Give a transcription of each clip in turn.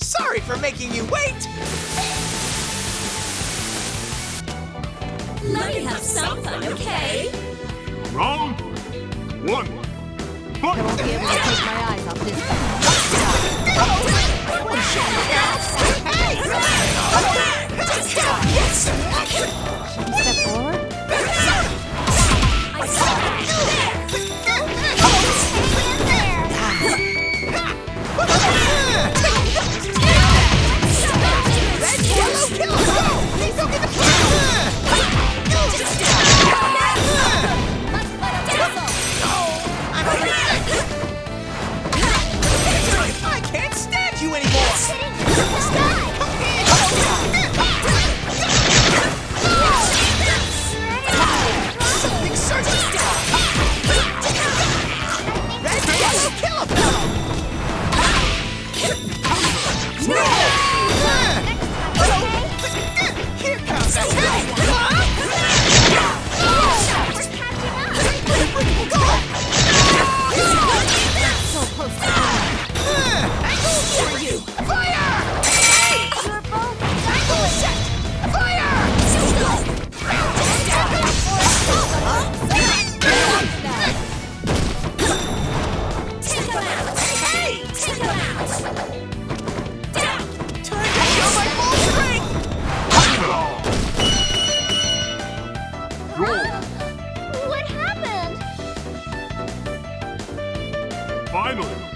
Sorry for making you wait! Let me have some fun, okay? Round one. Fight! I won't be able to take my eyes off this. Step Finally.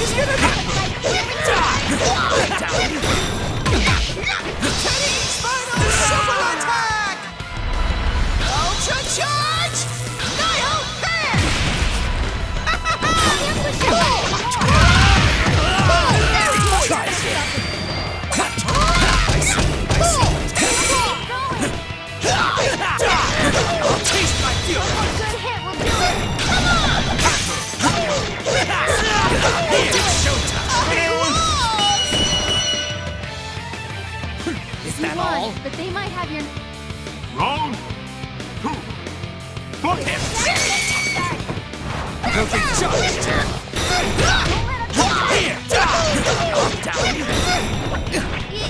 ししかなか but they might have your. Round two. Fight! Okay, charged! Here! Down!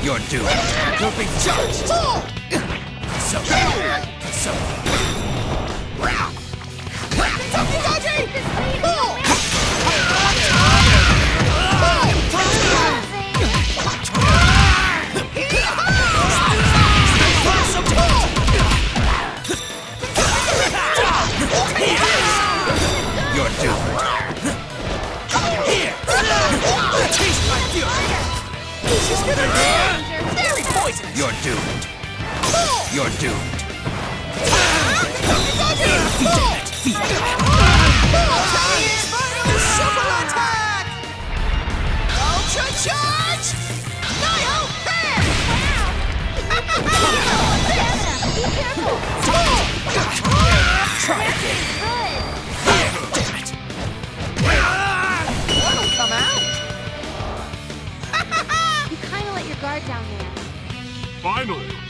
You're doomed. Doping charged! So, so. You're doomed. Final super attack! Ultra charge! Bam! Be careful! Damn it! That'll come out. you kind of let your guard down there. Finally!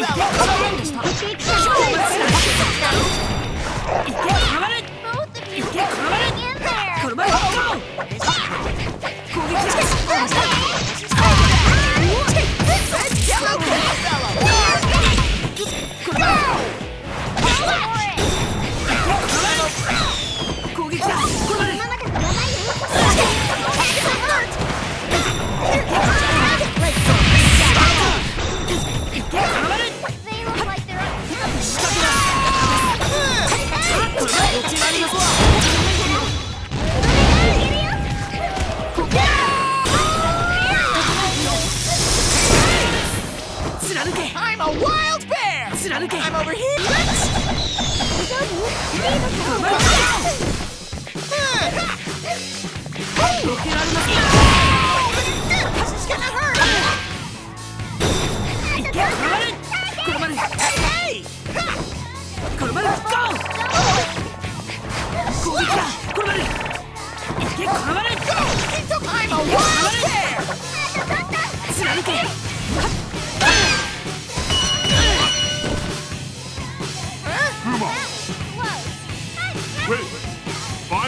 頑張って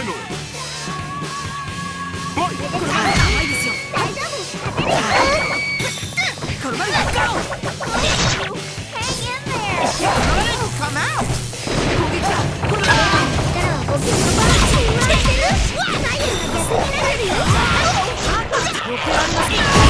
ないの来いこれは甘いですよ大丈夫これまでガロ Hang in there! Come out! 攻撃だこれだ力は呼吸のバランスに回ってる左右が逆になってるよロケアンナス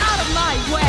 Out of my way!